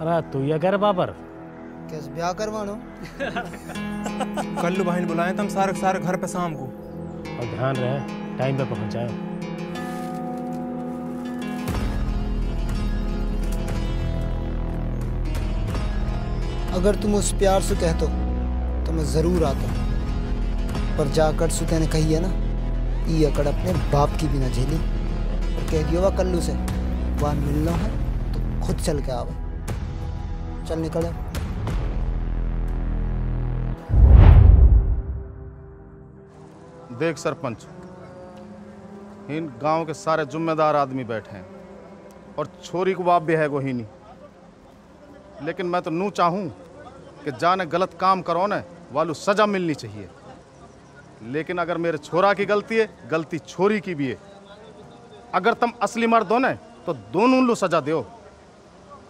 अरे तू ये कर बाबर। किस ब्याह करवानो? कल्लू बहन बुलाए तुम सारे के सारे घर पे शाम को। और ध्यान रहे टाइम पे पहुँचाए अगर तुम उस प्यार से कहतो तो मैं ज़रूर आता पर जाकर सुते ने कही है ना ये अकड़ अपने बाप की भी ना झेली। और कह दियो वा कल्लू से वहाँ मिलना है तो खुद चल के आवे चल निकल। देख सरपंच, इन गाँव के सारे जिम्मेदार आदमी बैठे हैं और छोरी को बाप भी है वो नहीं। लेकिन मैं तो नू चाहूँ कि जाने गलत काम करो न, वालू सजा मिलनी चाहिए। लेकिन अगर मेरे छोरा की गलती है, गलती छोरी की भी है। अगर तुम असली मर्द हो न तो दोनों लो सजा दो।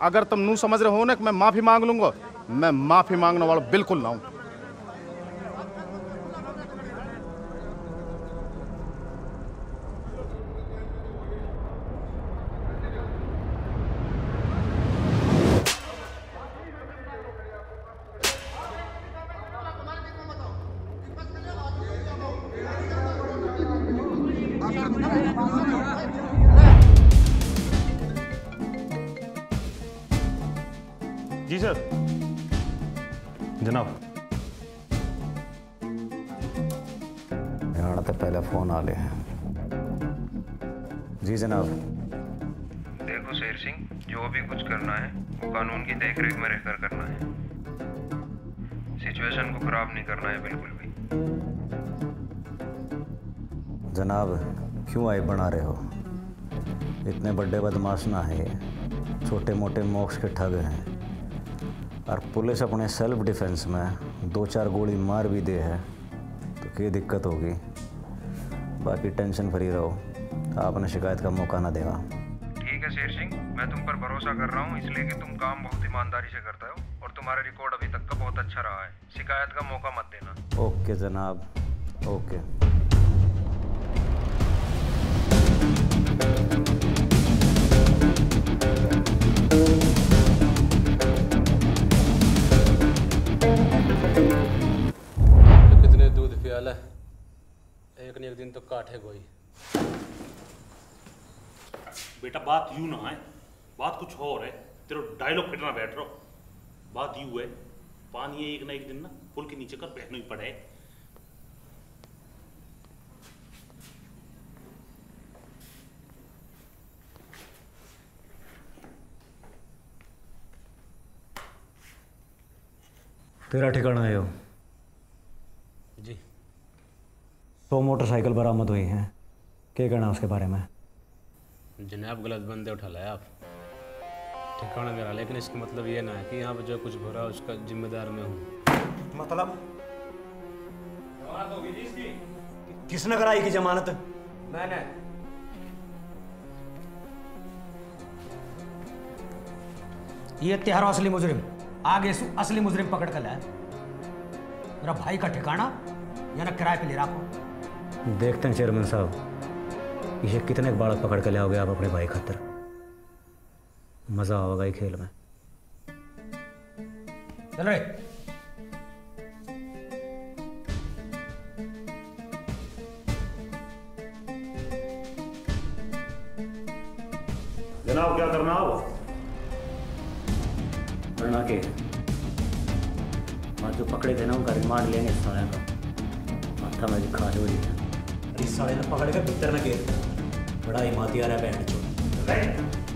अगर तुम नू समझ रहे हो ना कि मैं माफ़ी मांग लूँगा, मैं माफ़ी मांगने वाला बिल्कुल ना हूँ। जी सर। जनाब। यहाँ तो पहले फ़ोन आ ले जी जनाब। देखो शेर सिंह जो भी कुछ करना है वो कानून की देखरेख में रहकर करना है। सिचुएशन को खराब नहीं करना है बिल्कुल भी। जनाब क्यों आए बना रहे हो? इतने बड़े बदमाश ना है। छोटे मोटे मोक्ष के ठग हैं। और पुलिस अपने सेल्फ डिफेंस में दो चार गोली मार भी दे है तो क्या दिक्कत होगी? बाकी टेंशन फ्री रहो आपने शिकायत का मौका ना देगा। ठीक है शेर सिंह मैं तुम पर भरोसा कर रहा हूँ इसलिए कि तुम काम बहुत ईमानदारी से करते हो और तुम्हारा रिकॉर्ड अभी तक का बहुत अच्छा रहा है शिकायत का मौका मत देना। ओके जनाब ओके। एक न एक दिन तो काटे गोई बेटा बात यूँ ना है बात कुछ और है। तेरा डायलॉग फिटना बैठ रहो। बात यूँ है। पानी एक ना एक दिन ना पुल के नीचे कर बैठना ही पड़े। तेरा ठिकाना है हो जी सौ मोटरसाइकिल बरामद हुई हैं। क्या कहना उसके बारे में? जनाब गलत बंदे उठा लाया आप। ठिकाना मेरा लेकिन इसका मतलब ये ना है कि यहाँ पर जो कुछ हो रहा है उसका जिम्मेदार मैं हूँ। मतलब? किसने कराई की जमानत? मैंने। ये तेहरा असली मुजरिम आगे सु असली मुजरिम पकड़ कर लाया। मेरा भाई का ठिकाना या ना किराए पे ले रखो देखते हैं चेयरमैन साहब। इसे कितने बालक पकड़ के लाओगे आप अपने भाई खातर? मज़ा होगा ये खेल में। चल रे। जनाब क्या करना आप वरना के? आज जो पकड़े थे ना उनका रिमांड लेंगे इस साले का माथा में खा हो रही है। इस साले ने पकड़ के भीतर में घेर बड़ा ही माती आ रहा है बैंड चो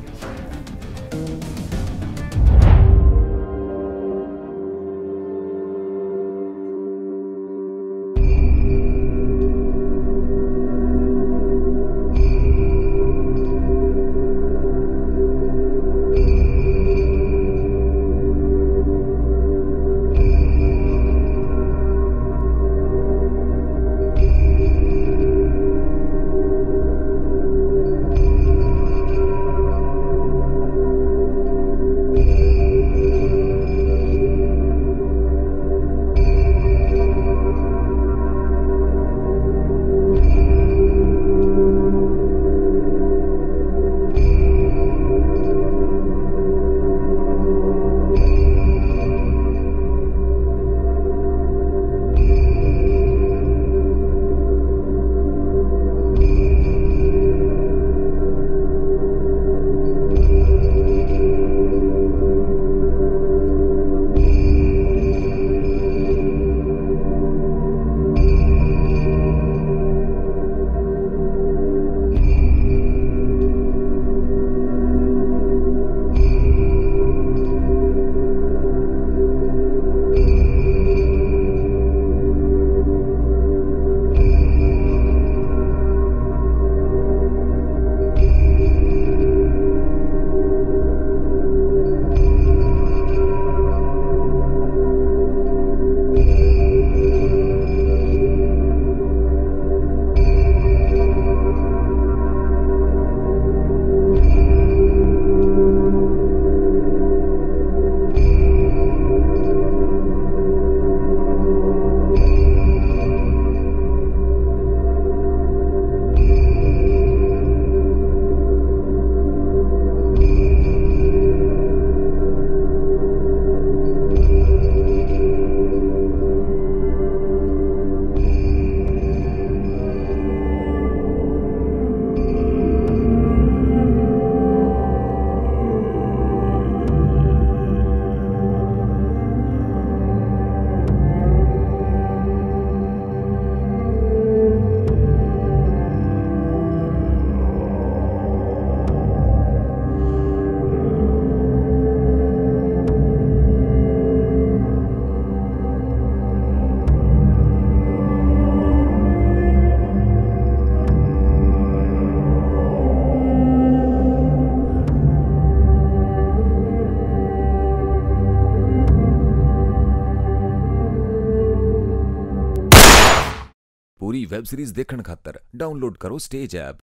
पूरी वेब सीरीज़ देखण खातर। डाउनलोड करो स्टेज ऐप।